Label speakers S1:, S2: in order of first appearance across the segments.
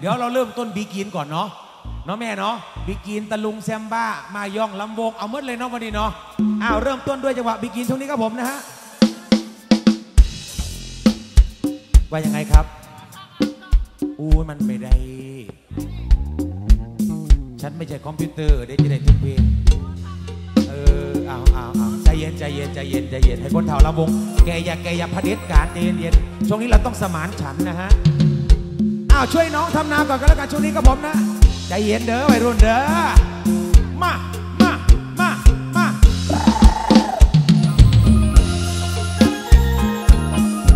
S1: เดี๋ยวเราเริ่มต้นบีกินก่อนเนาะเนาะแม่เนาะบีกินตะลุงแซมบ้า มาย่องลำวงเอาหมดเลยเนาะวันนี้เนาะอ้าวเริ่มต้นด้วยจังหวะบีกินช่วงนี้ครับผมนะฮะว่ายังไงครับอู้มันไม่ได้ ฉันไม่ใช่คอมพิวเตอร์เดี๋ยวจะได้ทุกเพลงเออเอาเอาเอาใจเย็นใจเย็นใจเย็นใจเย็นให้คนเฒ่าลำวง แกอย่าแกอย่าพเด็จการเย็นเย็นช่วงนี้เราต้องสมานฉันนะฮะาวช่วยน้องทำนาก่อนก็แล้วกันช่วงนี้ก็ผมนะใจเย็นเด้อวัยรุ่นเด้อมามามามา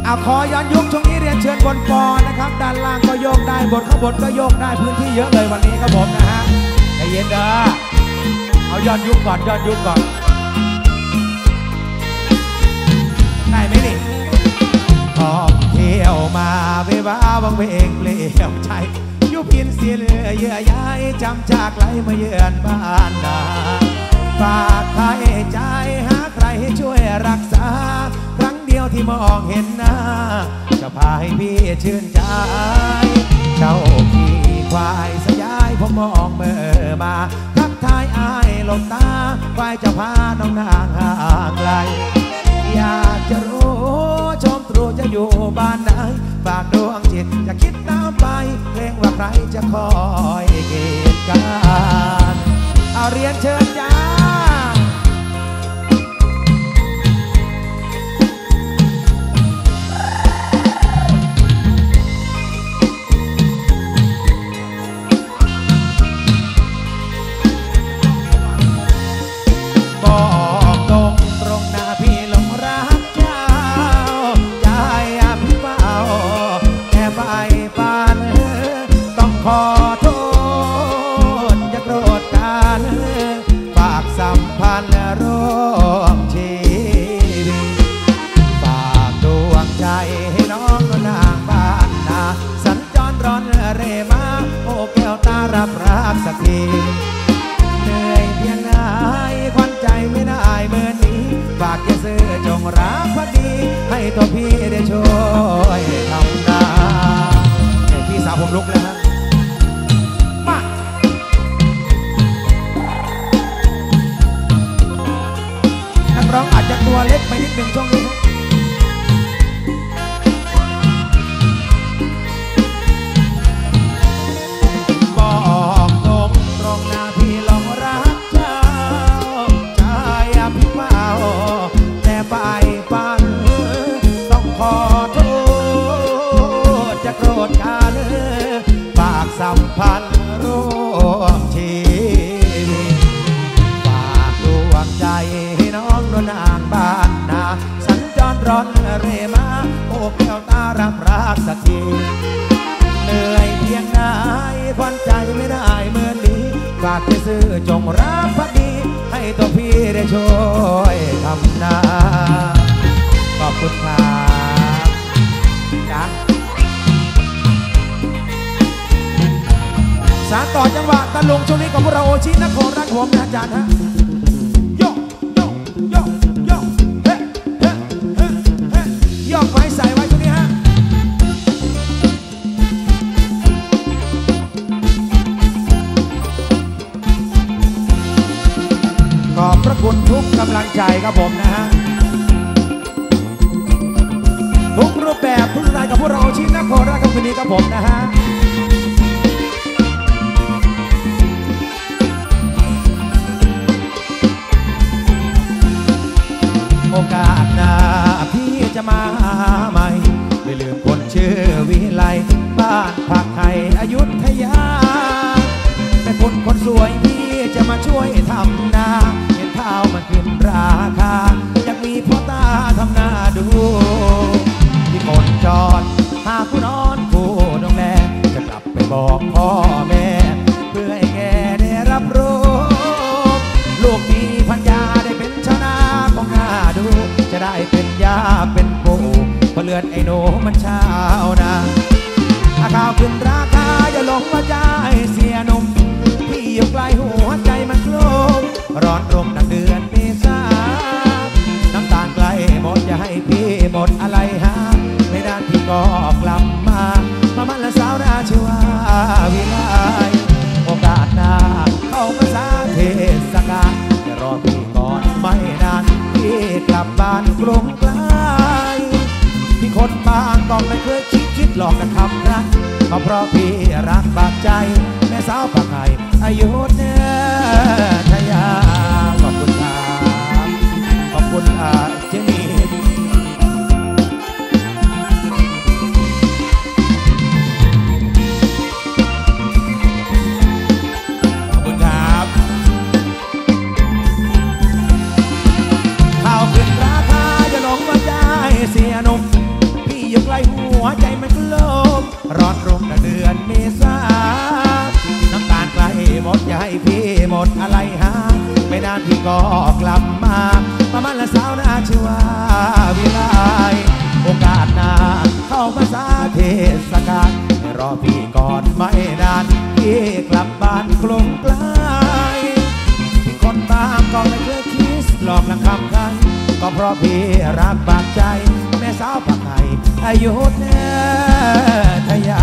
S1: เอาขอย้อนยุคช่วงนี้เรียนเชิญบนปอนะครับ ด้านล่างก็โยกได้บนข้างบนก็โยกได้พื้นที่เยอะเลยวันนี้ครับผมนะฮะใจเย็นเด้อเอาย้อนยุคก่อนย้อนยุคก่อนได้ไหมนี่ท่อี่ยวมาเววาวังเวงเปลี่ยวใจยุพินเสียเลือเยื่อใยจำจากไหลมาเยือนบ้านนาฝากใครใจหาใครช่วยรักษา ครั้งเดียวที่มองเห็นหน้า จะพาให้พี่ชื่นใจ เจ้าขี่ควายสยายผมมองเมื่อมาทักทายอายหลบตาควายจะพาน้องนางห่างไกล อยากจะรู้ชมตรูจะอยู่บ้านไหนฝากดวงจิตจะคิดตามไปเพลงว่าใครจะคอยเกตการเอาเรียนเชิญจ้า สัมพันธ์โร เล็ ร้อนเรมาโอ้แก้วตารับรักสักทีเหนื่อยเพียงไหนควันใจไม่ได้เหมือนนี้ฝากจะซื้อจงรับพักดี ให้ตัวพี่ได้ช่วยทำนาขอบคุณครับจ้าสารต่อจังหวะตะลุงช่วงนี้กับพวกเราโอชินครรักผมนะอาจารย์ฮะางใจครับผมนะฮะทุกรูปแบบทุกสไตล์กับพวกเราชิ้นนครราชบุรีครับผมนะฮะ หนูมันชาวนาอาข้าวขึ้นราคาอย่าหลงว่าใจเสียนมพี่อยู่ไกลหัวใจมันโกรธร้อนรมนังเดือนเมษาน้ำตาลไกลหมดอย่าให้พี่หมดอะไรหาไม่ได้พี่ก็กลับมา มามันละสาวราชวาวิไลโอกาสหน้าเข้าภาษาเทศกาลจะรอพี่ก่อนไม่นานพี่กลับบ้านกรุง ก็ไม่เคยคิดคิดหลอกกันทำรักก็เพราะพี่รักบากใจ แม่สาวปากไห่อายุเนื้อทยาขอบคุณครับขอบคุณครับ ร้อนรุ่งเดือนเมษาน้ำตาลใกล้หมดอย่าให้พี่หมดอะไรหาไม่นานพี่ก็กลับมาปมามันละสาวนาชื่อว่าวิไลโอกาสหน้าเข้าภาษาเทศกาลรอพี่ก่อนไม่นานพี่กลับบ้านกลุ่มไกลคนบ้าก็ไม่เคยคิดหลอกลังคำใครก็เพราะพี่รักปากใจ สาวปากไห่อายุทยา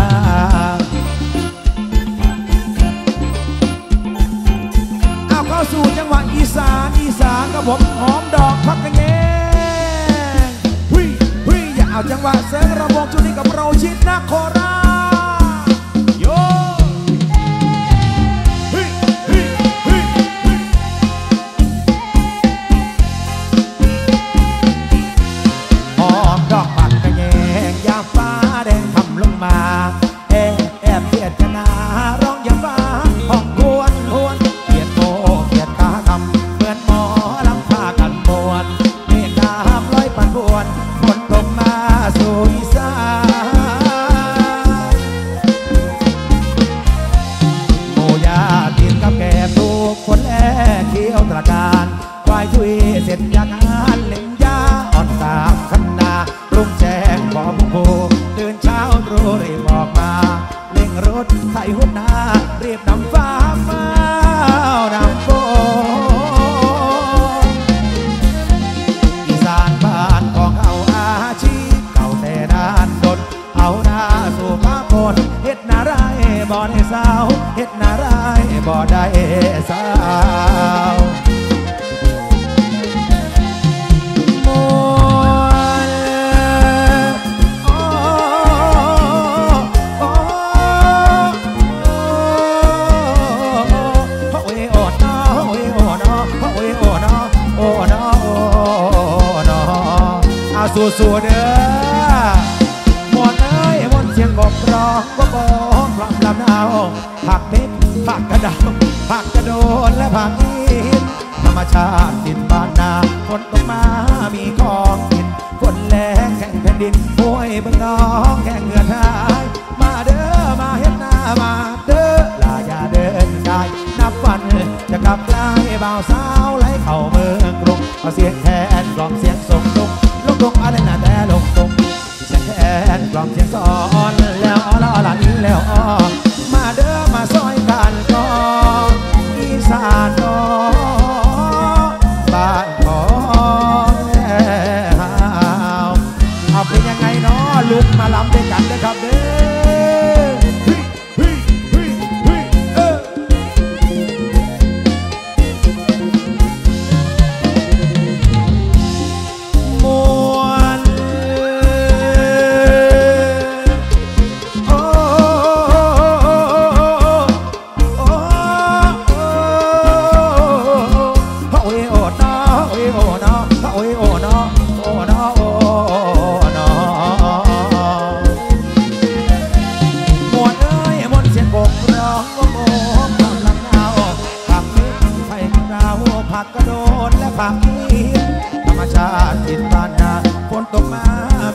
S1: บ่าวสาวไหลเข่าเมืองกรุงเเสียงแคนกลองเสียงส่กลงลงลกอะไรน่ะแต่ลงตรงเสียงแคนกลองเสียงสอง ชาติติดบ้านาฝนตกมา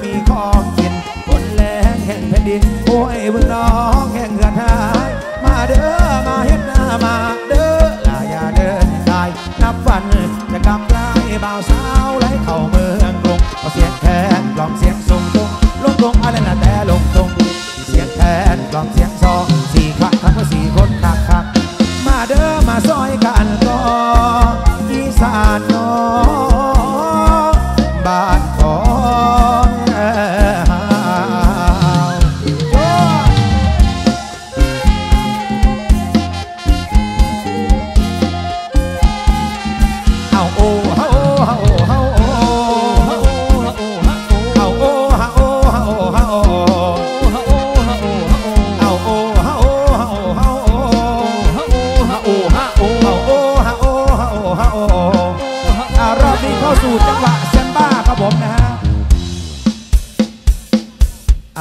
S1: มีของกินฝนแรงแห่งแผ่นดินโอ้ยบึงน้องแห่งเหือหายมาเด้อมาเฮ็ดหน้ามาเด้อลายาเดินตายนับวันจะกลับไลบ่าวสาวไหลเข้าเมืองกรุงเสียง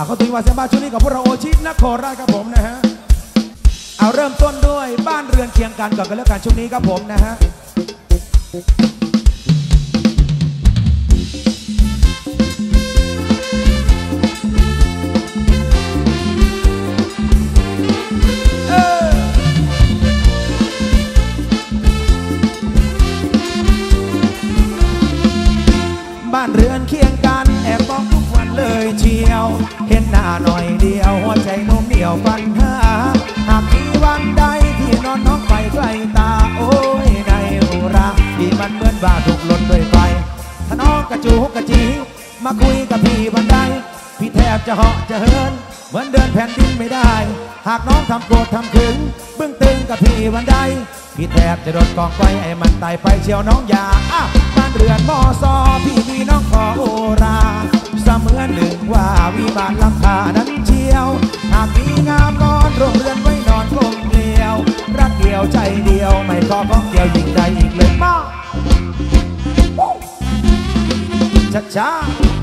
S1: เขาถึงวันเซมบ้านช่วงนี้กับพวกเราโอชินครราชครับผมนะฮะเอาเริ่มต้นด้วยบ้านเรือนเคียงกันก่อนกันแล้วกันช่วงนี้ครับผมนะฮะ เชียวเห็นหน้าหน่อยเดียวหัวใจโน้มเหนียวปัญหา หากมีวันใดที่นอนน้องไปใกล้ตาโอ้ยในอุราที่มันเหมือนว่าถูกลนด้วยไฟถ้าน้องกระจูกระจี มาคุยกับพี่บันไดพี่แทบจะเหาะจะเหินเหมือนเดินแผ่นดินไม่ได้ หากน้องทำโกรธทำขึงบื้งตึงกับพี่บันไดพี่แทบจะโดนกองไฟไอ้มันไตไปเชียวน้องอยาอะบ้านเรือนมอซอพี่มีน้องขอโอรา เหมือนหนึ่งว่าวิมานลำคานั้นเชียว หากมีงามนอนโรงเรือนไว้นอนกลมเกลียว รักเดียวใจเดียวไม่ขอของเดียวยิ่งใดอีกเลยมาช้าช้า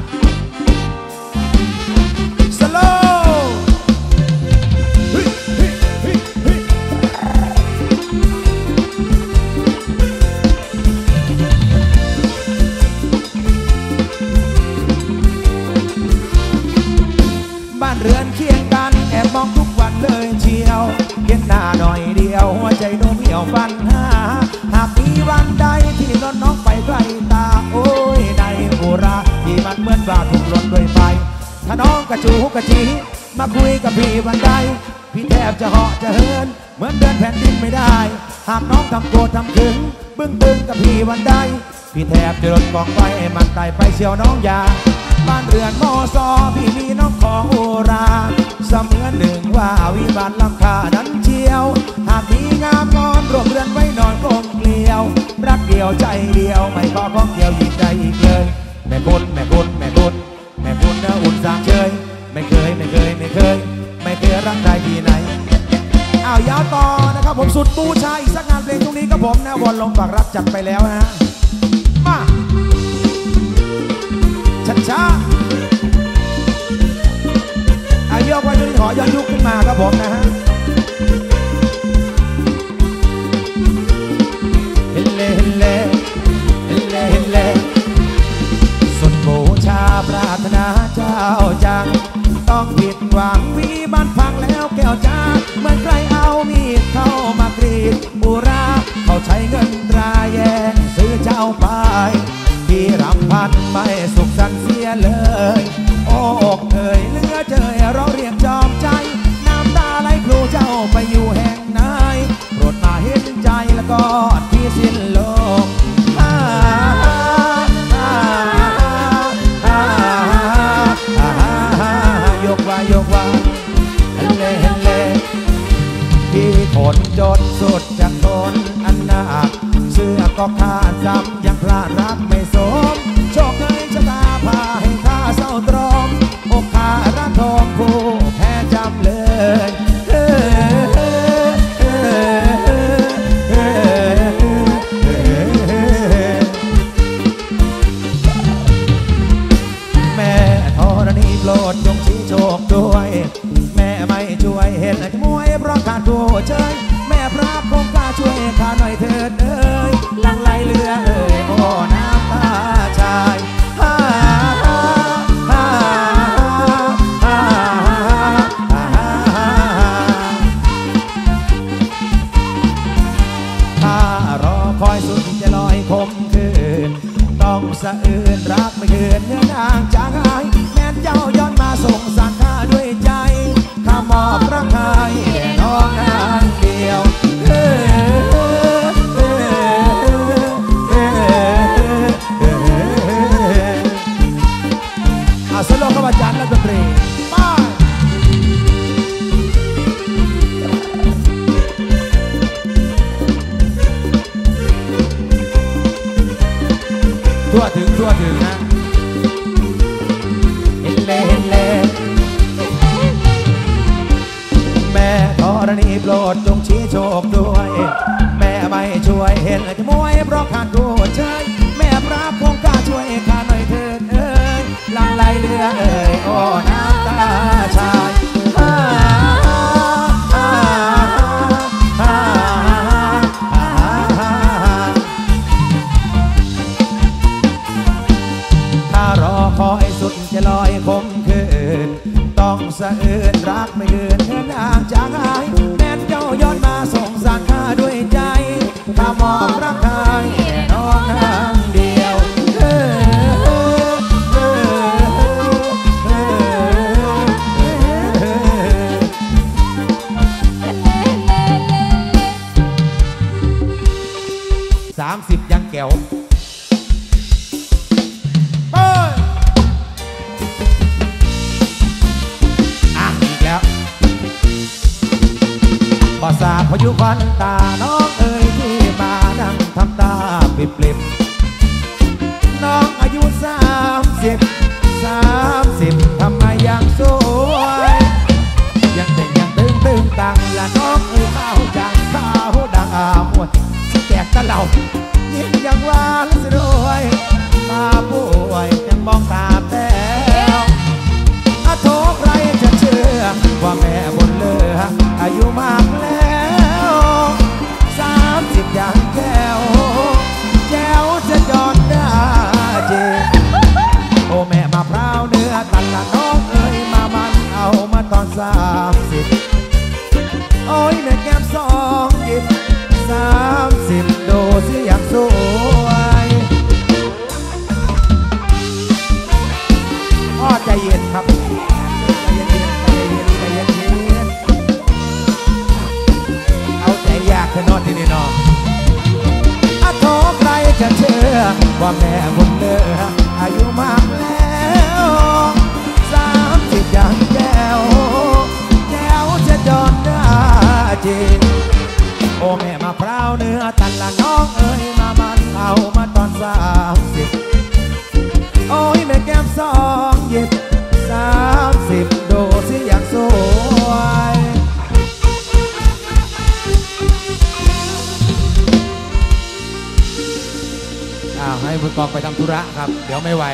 S1: ใจโน้มเหี่ยวฟันหาหากมีวันใดที่นอนน้องไปใกล้ตาโอ้ยในอุราที่มันเหมือนว่าถูกลนด้วยไฟถ้าน้องกระจูกระจีมาคุยกับพี่วันใดพี่แทบจะเหาะจะเหินเหมือนเดินแผ่นดินไม่ได้ หากน้องทำโกรธทำขึงบึ้งตึงกับพี่วันใดพี่แทบจะโดนกองไฟมันไตไปเชียวน้องยา บ้านเรือนโมซอพี่มีน้องของโอราเสมือนหนึ่งว่าวิมานลำคานั้นเชียว หากมีงามนอนรวมเรือนไว้นอนกลมเกลียว รักเดียวใจเดียวไม่ขอของเดียวยิ่งใดอีกเลยแม่คุณแม่คุณแม่คุณแม่คุณนะอุ่นสางเชยไม่เคยไม่เคยไม่เคย ไม่เคยรักใครที่ไหนอ้าวยาวต่อนะครับผมสุดบูชาอีกสักงานเพลงตรงนี้ครับผมนะวอนลงฝากรักจัดไปแล้วนะฮะ ช้าอายกไว้ด้วยขอย้อนยุคขึ้นมาครับผมนะฮะเฮเลเฮเลเฮเลเฮเลสุดบูชาปรารถนาเจ้าจัง ต้องผิดหวังวิบ้านพังแล้วแก้วจ้าเหมือนใครเอามีดเข้ามากรีดบุราเขาใช้เงินตราแยงซื้อเจ้าไปที่รำพันไม่สุข งนายโปรดมาเห็นใจแล้วก็ที่สิ้นโลกฮ่าฮ่าฮ่าฮ่าฮ่ายกว่ายกว่าเฮเลเฮเลที่คนจนสุดจากทนอันหนักเสื้อก็ขา อคอยสุดจะลอยคมคืน ต้องสะอื่นรักไม่คืนเนื้อนางจางหาย แม่นเจ้าย้อนมาส่งสารข้าด้วยใจ ข้ามอบรักให้แน่นองนาย วถึงทั่วถึงนะเห็นเลยเห็นเลยแม่ธรณีโปรดจงชี้โชคด้วย แม่ไม่ช่วยเห็นจะม จะลอยคมคืน ต้องสะอื้นรักไม่เดือนเธอนางจางหาย ว่าแม่บนเลืออายุมากแล้วสามสิบอย่างแก้วแจ้วจะจอนได้เจโอแม่มาพร้าวเนื้อตันละน้องเอ้ยมามันเอามาตอนสา ว่าแม่บนเรืออายุมากแล้วสามสิบยังแก้วแก้วจะจอดได้จริงโอ้แม่มาพร้าวเนื้อตันละน้องเอ้ย ทำธุระครับ เดี๋ยวไม่ไหว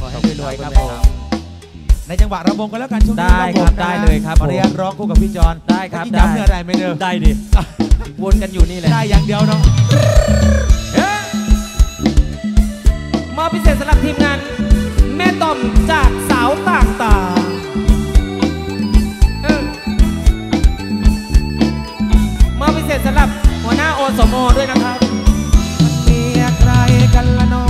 S2: ขอให้รวยๆครับผม
S1: ในจังหวะระบงกันแล้วกันช่วงนี้
S2: ได้ครับ
S1: ผมนะ
S2: ได้เลยครับ
S1: มาเรียนร้องคู่กับพี่จอน
S2: ได้ครับ
S1: เมื่อกี้จำ
S2: ได้
S1: เนื้อได้ไหมเนื้อ
S2: ได้ดิวนกันอยู่นี่แหละ
S1: ได้อย่างเดียวเนาะ
S2: มอบพิเศษสำหรับทีมงาน แม่ต่อมจากสาวต่างตาเออมอบพิเศษสำหรับหัวหน้าโอสมอด้วยนะครับ
S1: เมียใค ร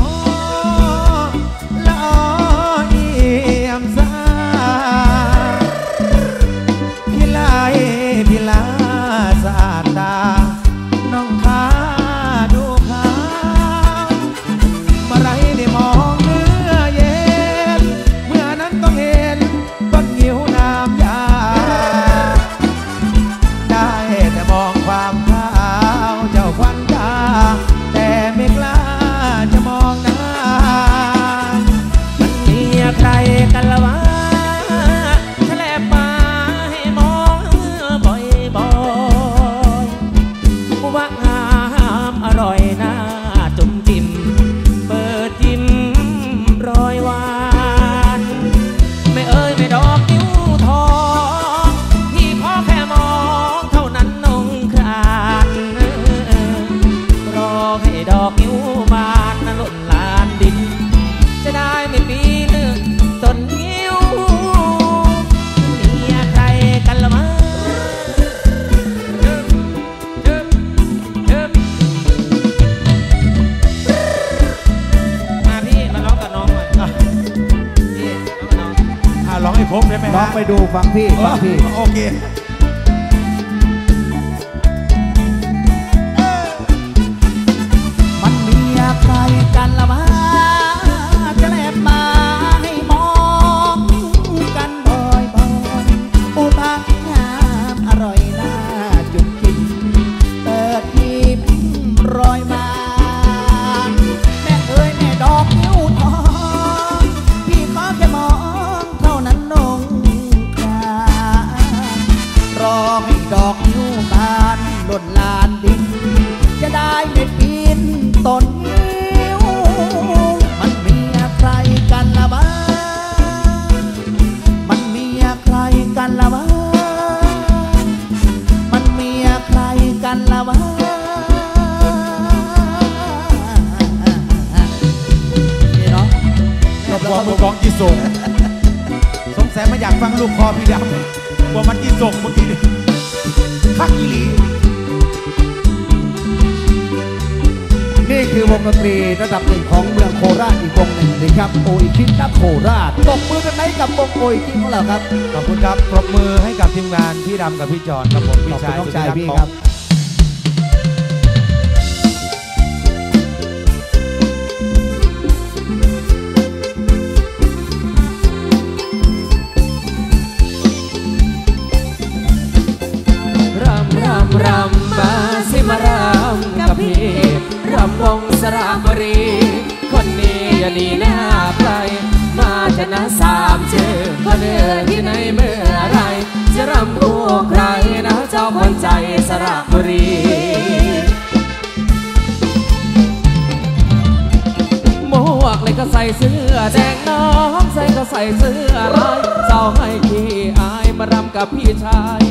S1: งดนต
S2: รีระดับหนึ่ง
S3: ของเมื
S1: อง
S3: โคราชอีกวงหนึ่งนะครับโออิคินักโคราชตบมือกันไหมกับวงโออิคิของเราครับ
S1: ขอบคุณครับปรบมือให้กับทีมงานพี่ดำกับพี่จอนครับผม
S3: ข
S1: พี่
S3: อบคุ
S1: ชา
S3: ณ
S1: ย
S3: น้อง
S1: สุด
S3: ชาย
S1: ที่รัก
S3: พี่
S1: ของ
S3: ระ
S2: บุรี คนนี้อย่าดีหน้าใครมาชนะสามชื่อคนเดินที่ไหนเมื่อไรจะรำคู่ใครนะเจ้าคนใจสระบุรีหมวกเลยก็ใส่เสื้อแดงน้องใส่ก็ใส่เสื้อลายเจ้าให้ขี้อายมารำกับพี่ชาย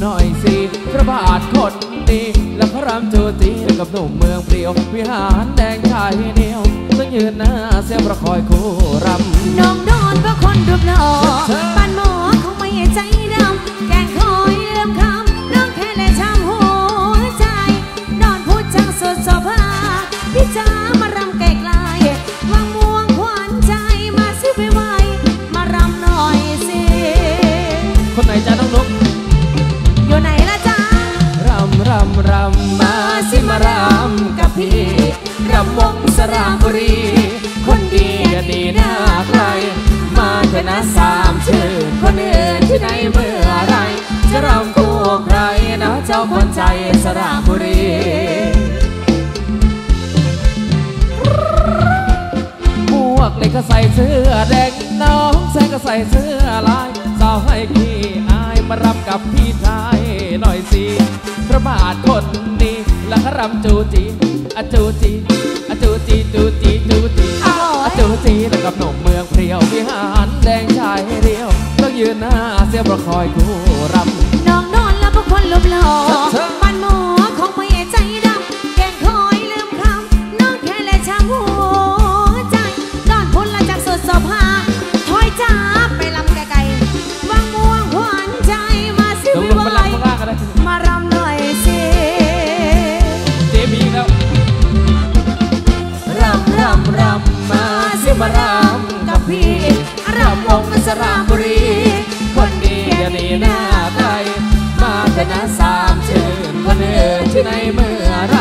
S2: หน่อยสิพระบาทคน ดีและพระรามจูจีกับหนุ่มเมืองเปรียว วิหารแดงชายเดียวต้องยืนหน้าเสียประคอยคู่รำ
S4: น้องโดนเพราะคนรูปหล่อปานหมอเขาไม่ใจ งสระ
S2: บุรี คนดีอย่าดีหน้าใคร มาเถอะนะสามชื่อ คนอื่นที่ไหนเมื่อไร จะรำคู่ใครนะเจ้าคนใจสระบุรีหมวกเลยก็ใส่เสื้อแดงน้องใส่ก็ใส่เสื้อลายสาวให้พี่อายมารำกับพี่ชายหน่อยสิพระบาทคนนี้แล้วก็รำจูจี อะจูจีอะจูจีจูจีจูจีอะจูจีแล้วกับหนุ่มเมืองเพรียววิหารแดงชายเดียวต้องยืนหน้าเสียประคอยคู่ ที่ไหนเมื่อไร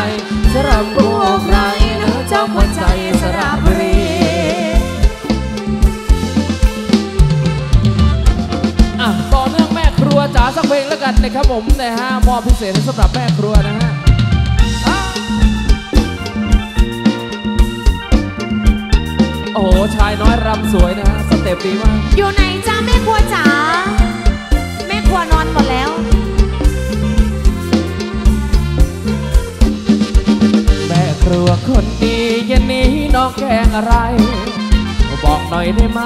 S2: จะรำคู่ใครนะเจ้าคนใจสระบุรีอะต่อเนื่องแม่ครัวจ๋าสักเพลงแล้วกันนะครับผมนะฮะมอบพิเศษให้สำหรับแม่ครัวนะฮะอะโอ้โหชายน้อยรำสวยนะฮะสเต็ปดีมาก
S4: อยู่ไหนจ้าแม่ครัวจ๋าแม่ครัวนอนหมดแล้ว
S2: ครัวคนดีเย็นนี้น้องแกงอะไร บอกหน่อยได้ไหม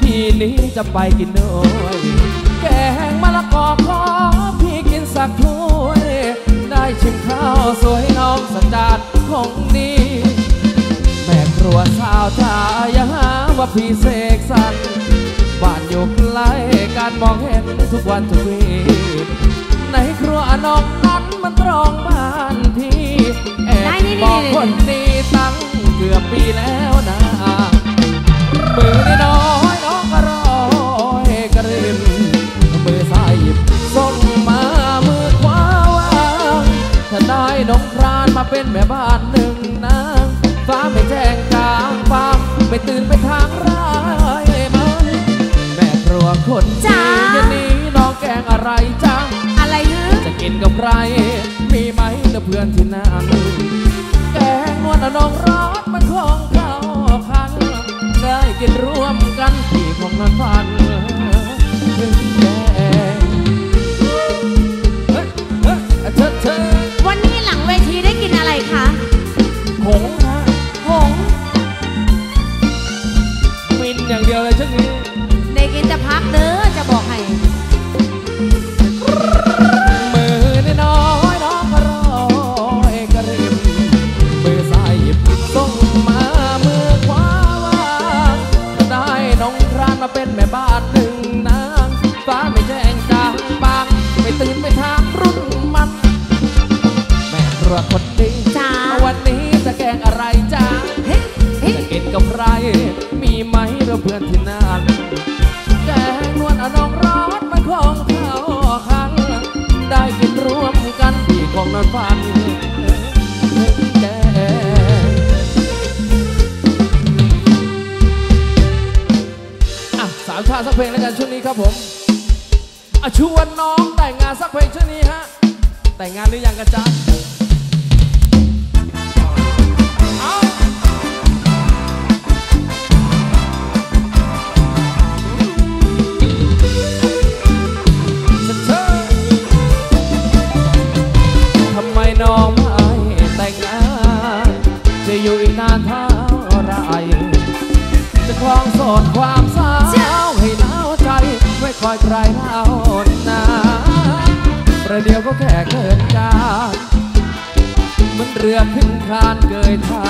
S2: พี่นี้จะไปกินด้วยแกงมะละกอขอพี่กินสักถ้วยได้ชิมข้าวสวยน้องสัจาดของนี้แม่ครัวสาวชาอย่าหาว่าพี่เสกสรรบ้านอยู่ใกล้การมองเห็นทุกวันทุกวี รัวน้องนั้นมันตรองบ้านพี่แอบ
S4: ได้นี่ๆๆ
S2: บอกคนดีตั้งเกือบปีแล้วนะมือน้อยๆน้องก็รอยกระริมมือซ้ายหยิบส่งมามือขวาวางถ้าได้น้องครานมาเป็นแม่บ้านหนึ่งนางฟ้าไม่แจ้งกลางฟางไม่ตื่นไปทางร้ายมันแม่ครัวคน
S4: จ๋า
S2: ดีเย็นนี้น้องแกงอะไรจัง
S4: อะไรฮึ
S2: จะ กินกับใคร มีไหมเนะเพื่อนที่นั่งแกงนวลน้องรอดมันของเขาคัน ได้กินร่วมกันที่ของนันฝันถึงแก ฝันแก่อะสามชาติสักเพลงแล้วกันช่วงนี้ครับผมอะชวนน้องแต่งงานสักเพลงช่วงนี้ฮะ แต่งงานหรือยังกันจ๊ะ องโสดความสาวให้หนาวใจ ไม่คอยใครเล่านาประเดี๋ยวก็แค่เกินการมันเรือขึ้นคานเกยท่า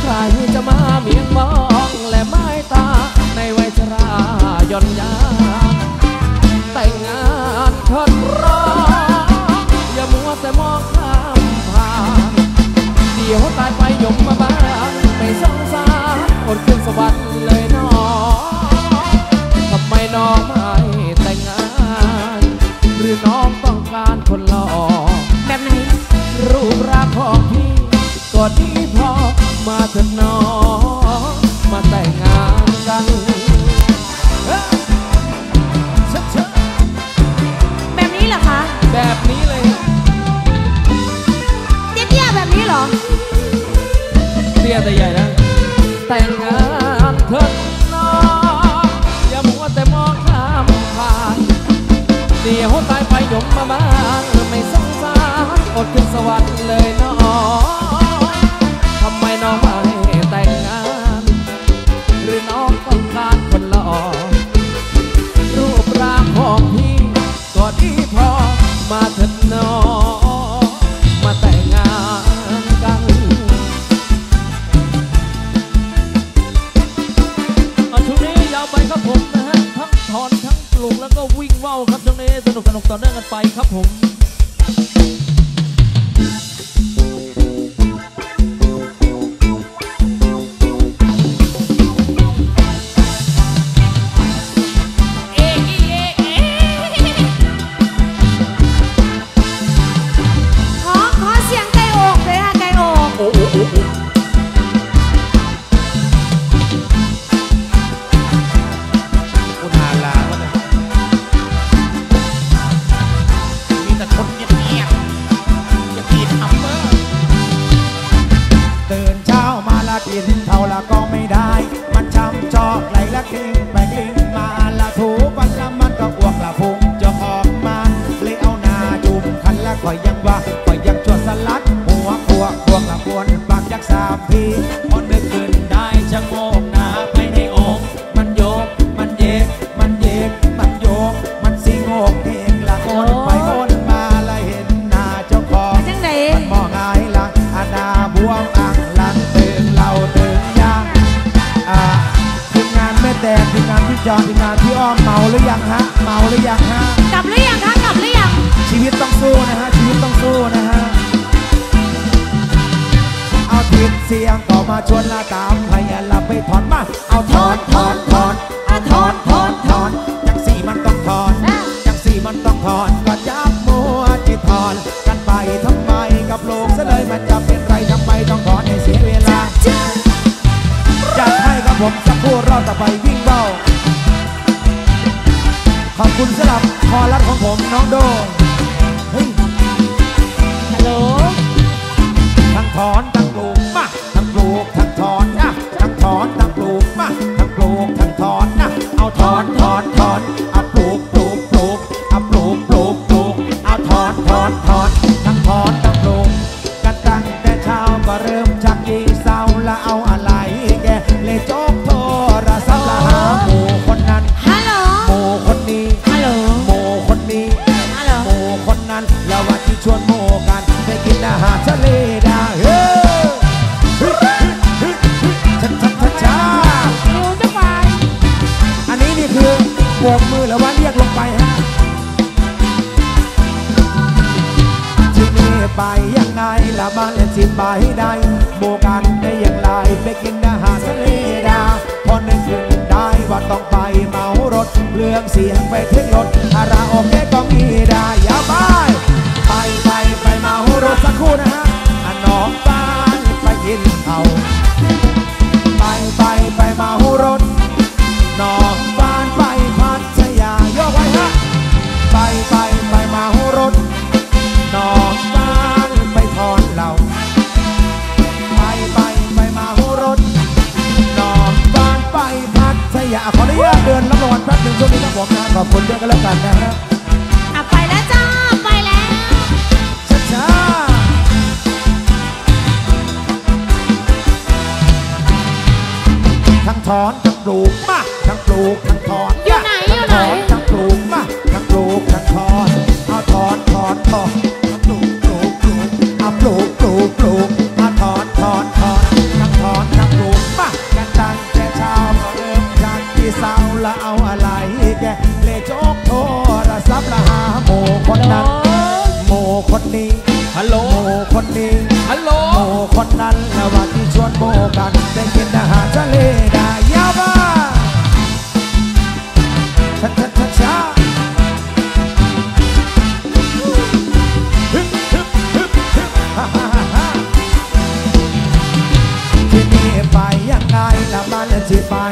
S2: ใครจะมาเมียงมองและไม้ตา ในวัยชราย่อนยา แต่งงานทนรอ อย่ามัวแต่มองข้ามผ่านเดี๋ยวตาย อดขึ้นสวรรค์เลยน้องทำไมน้องไม่แต่งงาน หรือน้องต้องการคนหล่อ
S4: แบบไหน
S2: รูปร่างของพี่ก็ดีพอมาเถิดน้อง อดขึ้นสวรรค์เลยน้อง ทีพอนึก
S4: ขึ้
S1: นได้ชะโงกหน้าไปในโองค์มันโยก มันเยกมันเยกมันโยก มันสิโงกเองละคนไปคนมาละเห็นหน้าเจ้าของ
S4: จังไหน
S1: มันมองหายหลังอาณาบวมอังหลังตึงเราตึงยางอ่าทีมงานแม่แตกทีมงานพี่จอนทีมงานพี่อ้อมเมาหรือยังฮะ เมาหรือยังฮะ
S4: กลับหรือยังคะกลับหรือยัง
S1: ชีวิตต้องสู้นะฮะ ชีวิตต้องสู้นะฮะ เอาทิศเสียงก็ มาชวนละตามพยาลับไปถอนมา เอาถอนถอนถอนเอาถอนถอนถอนจังสี่มันต้องถอนจังสี่มันต้องถอนก็ยับมัวจิตถอน กันไปทำไมกับโลกซะเลยมันจะเป็นไรทำไมต้องถอนให้เสียเวลาจัดให้ครับผมสักครู่รอบต่อไปวิ่งเบ้าขอบคุณสำหรับคอรัดของผมน้องโด มาทั้งปลูกทั้งถอนนะเอาถอน ละ